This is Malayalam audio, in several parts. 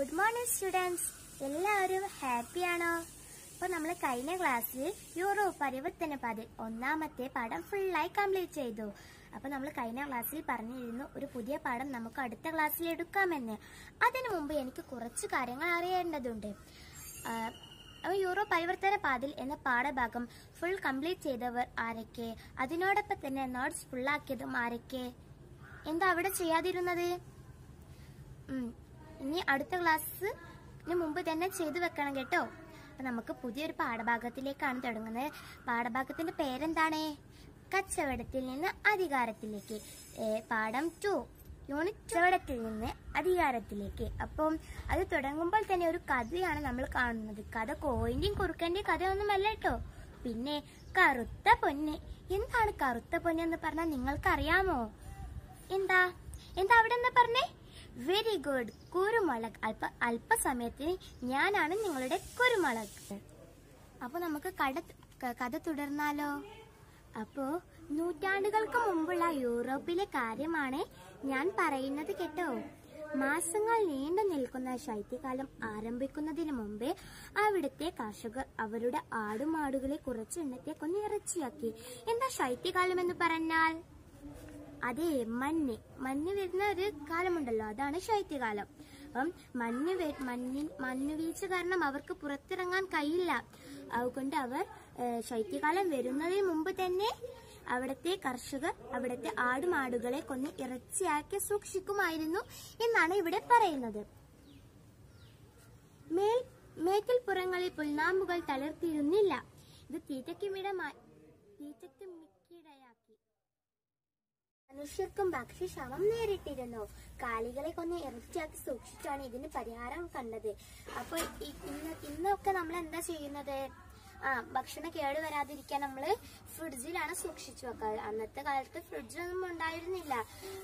ഗുഡ് മോർണിംഗ് സ്റ്റുഡൻസ് എല്ലാവരും ഹാപ്പിയാണോ അപ്പൊ നമ്മൾ കഴിഞ്ഞ ക്ലാസ്സിൽ യൂറോ പരിവർത്തന പാതി ഒന്നാമത്തെ പാഠം ഫുള്ളായി കംപ്ലീറ്റ് ചെയ്തു. അപ്പൊ നമ്മൾ കഴിഞ്ഞ ക്ലാസ്സിൽ പറഞ്ഞിരുന്നു ഒരു പുതിയ പാഠം നമുക്ക് അടുത്ത ക്ലാസ്സിൽ എടുക്കാമെന്ന്. അതിനു മുമ്പ് എനിക്ക് കുറച്ച് കാര്യങ്ങൾ അറിയേണ്ടതുണ്ട്. യൂറോപ്പ് പരിവർത്തന പാതിൽ എന്ന പാഠഭാഗം ഫുൾ കംപ്ലീറ്റ് ചെയ്തവർ ആരൊക്കെ? അതിനോടൊപ്പം തന്നെ നോട്ട്സ് ഫുള്ളാക്കിയതും ആരൊക്കെ? എന്താ അവിടെ ചെയ്യാതിരുന്നത്. ഇനി അടുത്ത ക്ലാസ്സിന് മുമ്പ് തന്നെ ചെയ്തു വെക്കണം കേട്ടോ. അപ്പൊ നമുക്ക് പുതിയൊരു പാഠഭാഗത്തിലേക്കാണ് തുടങ്ങുന്നത്. പാഠഭാഗത്തിന്റെ പേരെന്താണ്? കച്ചവടത്തിൽ നിന്ന് അധികാരത്തിലേക്ക്. പാഠം ടു. യൂണിറ്റ് കച്ചവടത്തിൽ നിന്ന് അധികാരത്തിലേക്ക്. അപ്പം അത് തുടങ്ങുമ്പോൾ തന്നെ ഒരു കഥയാണ് നമ്മൾ കാണുന്നത്. കഥ കോയിന്റെയും കുറുക്കന്റെയും കഥയൊന്നുമല്ല കേട്ടോ. പിന്നെ കറുത്ത പൊന്ന്. എന്താണ് കറുത്ത പൊന്ന് എന്ന് പറഞ്ഞാൽ നിങ്ങൾക്കറിയാമോ? എന്താ? എന്താ അവിടെ എന്താ പറഞ്ഞേ? വെരി ഗുഡ് കുരുമുളക്. അല്പ അല്പസമയത്തിന് ഞാനാണ് നിങ്ങളുടെ കുരുമുളക്. അപ്പൊ നമുക്ക് കട കഥ തുടർന്നാലോ? അപ്പോ നൂറ്റാണ്ടുകൾക്ക് മുമ്പുള്ള യൂറോപ്പിലെ കാര്യമാണ് ഞാൻ പറയുന്നത് കേട്ടോ. മാസങ്ങൾ നീണ്ടു നിൽക്കുന്ന ശൈത്യകാലം ആരംഭിക്കുന്നതിന് മുമ്പേ അവിടുത്തെ കർഷകർ അവരുടെ ആടുമാടുകളെ കുറച്ചെണ്ണത്തെ കൊന്ന് ഇറച്ചിയാക്കി എന്താ ശൈത്യകാലം എന്ന് പറഞ്ഞാൽ? അതെ മഞ്ഞ്. മഞ്ഞ് വരുന്ന ഒരു കാലമുണ്ടല്ലോ. അതാണ് ശൈത്യകാലം. അപ്പം മഞ്ഞ് മഞ്ഞിൻ മഞ്ഞ് വീഴ്ച കാരണം അവർക്ക് പുറത്തിറങ്ങാൻ കഴിയില്ല. അതുകൊണ്ട് അവർ ശൈത്യകാലം വരുന്നതിന് മുമ്പ് തന്നെ അവിടുത്തെ കർഷകർ അവിടുത്തെ ആടുമാടുകളെ കൊന്ന് ഇറച്ചിയാക്കി സൂക്ഷിക്കുമായിരുന്നു എന്നാണ് ഇവിടെ പറയുന്നത്. മേൽ മേക്കൽപ്പുറങ്ങളിൽ പുറങ്ങളിൽ പുൽനാമ്പുകൾ തളർത്തിയിരുന്നില്ല. ഇത് തീറ്റയ്ക്കുമിടമായി തീറ്റയ്ക്ക് മിക്കിടയാക്കി. മനുഷ്യർക്കും ശവം നേരിട്ടിരുന്നു. കാലികളെ കൊന്ന് ഇറച്ചിയാക്കി സൂക്ഷിച്ചാണ് ഇതിന് പരിഹാരം കണ്ടത്. അപ്പൊ ഇന്ന് ഇന്നൊക്കെ നമ്മൾ എന്താ ചെയ്യുന്നത്? ആ ഭക്ഷണ കേട് വരാതിരിക്കാൻ നമ്മൾ ഫ്രിഡ്ജിലാണ് സൂക്ഷിച്ചു വെക്കാറ് അന്നത്തെ കാലത്ത് ഫ്രിഡ്ജൊന്നും ഉണ്ടായിരുന്നില്ല.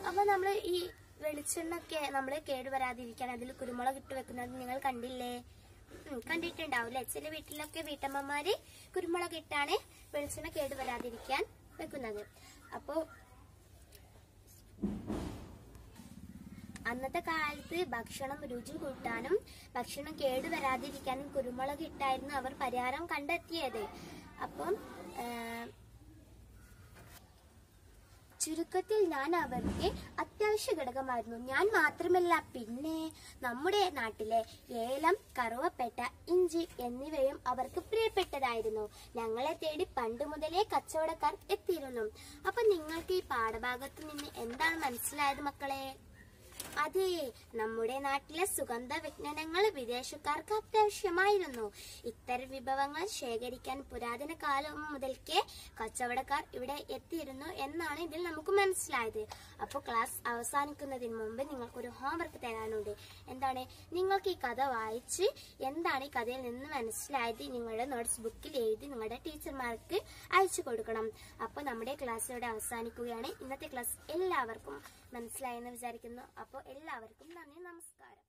അപ്പൊ നമ്മൾ ഈ വെളിച്ചെണ്ണൊക്കെ നമ്മൾ കേട് വരാതിരിക്കാൻ അതിൽ കുരുമുളക് ഇട്ട് വെക്കുന്നത് നിങ്ങൾ കണ്ടില്ലേ? ഉം, കണ്ടിട്ടുണ്ടാവില്ലേ ചില വീട്ടിലൊക്കെ വീട്ടമ്മമാര് കുരുമുളക് ഇട്ടാണ് വെളിച്ചെണ്ണ കേട് വരാതിരിക്കാൻ വെക്കുന്നത്. അപ്പോ അന്നത്തെ കാലത്ത് ഭക്ഷണം രുചി കൂട്ടാനും ഭക്ഷണം കേട് വരാതിരിക്കാനും കുരുമുളക് ഇട്ടായിരുന്നു അവർ പരിഹാരം കണ്ടെത്തിയത്. അപ്പം ചുരുക്കത്തിൽ ഞാൻ അവർക്ക് അത്യാവശ്യ ഘടകമായിരുന്നു. ഞാൻ മാത്രമല്ല പിന്നെ നമ്മുടെ നാട്ടിലെ ഏലം കറുവപ്പെട്ട ഇഞ്ചി എന്നിവയും അവർക്ക് പ്രിയപ്പെട്ടതായിരുന്നു. ഞങ്ങളെ തേടി പണ്ട് മുതലേ കച്ചവടക്കാർ എത്തിയിരുന്നു. അപ്പൊ നിങ്ങൾക്ക് ഈ പാഠഭാഗത്ത് നിന്ന് എന്താണ് മനസ്സിലായത് മക്കളെ? അതെ നമ്മുടെ നാട്ടിലെ സുഗന്ധ വിജ്ഞാനങ്ങൾ വിദേശക്കാർക്ക് അത്യാവശ്യമായിരുന്നു. ഇത്തരം വിഭവങ്ങൾ ശേഖരിക്കാൻ പുരാതന കാലം മുതൽക്കേ കച്ചവടക്കാർ ഇവിടെ എത്തിയിരുന്നു എന്നാണ് ഇതിൽ നമുക്ക് മനസ്സിലായത്. അപ്പോൾ ക്ലാസ് അവസാനിക്കുന്നതിന് മുമ്പ് നിങ്ങൾക്കൊരു ഹോംവർക്ക് തരാനുണ്ട്. എന്താണ്? നിങ്ങൾക്ക് ഈ കഥ വായിച്ച് എന്താണ് ഈ കഥയിൽ നിന്ന് മനസ്സിലായത്? നിങ്ങളുടെ നോട്ട്സ് ബുക്കിൽ എഴുതി നിങ്ങളുടെ ടീച്ചർമാർക്ക് അയച്ചു കൊടുക്കണം. അപ്പോൾ നമ്മുടെ ക്ലാസ് ഇവിടെ അവസാനിക്കുകയാണ്. ഇന്നത്തെ ക്ലാസ് എല്ലാവർക്കും മനസ്സിലായെന്ന് വിചാരിക്കുന്നു. അപ്പോൾ എല്ലാവർക്കും നന്ദി നമസ്കാരം.